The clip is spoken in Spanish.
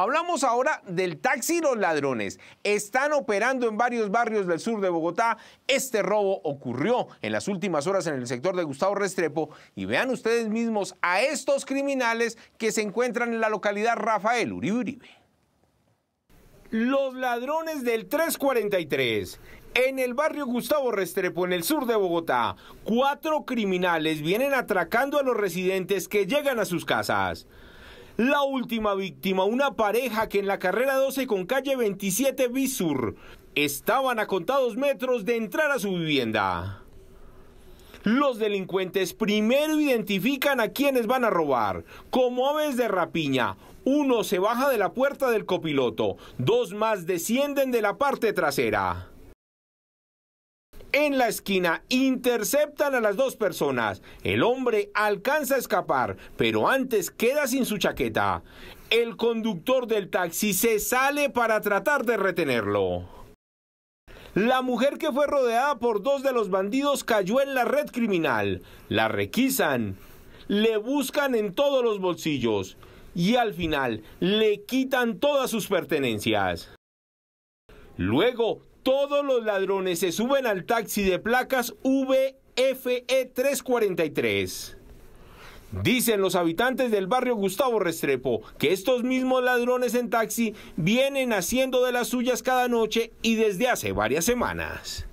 Hablamos ahora del taxi y los ladrones. Están operando en varios barrios del sur de Bogotá. Este robo ocurrió en las últimas horas en el sector de Gustavo Restrepo y vean ustedes mismos a estos criminales que se encuentran en la localidad Rafael Uribe Uribe. Los ladrones del 343. En el barrio Gustavo Restrepo, en el sur de Bogotá, cuatro criminales vienen atracando a los residentes que llegan a sus casas. La última víctima, una pareja que en la carrera 12 con calle 27 Bisur estaban a contados metros de entrar a su vivienda. Los delincuentes primero identifican a quienes van a robar, como aves de rapiña. Uno se baja de la puerta del copiloto, dos más descienden de la parte trasera en la esquina interceptan a las dos personas. El hombre alcanza a escapar, pero antes queda sin su chaqueta. El conductor del taxi se sale para tratar de retenerlo. La mujer que fue rodeada por dos de los bandidos cayó en la red criminal. La requisan, le buscan en todos los bolsillos y al final le quitan todas sus pertenencias. Luego todos los ladrones se suben al taxi de placas VFE 343. Dicen los habitantes del barrio Gustavo Restrepo que estos mismos ladrones en taxi vienen haciendo de las suyas cada noche y desde hace varias semanas.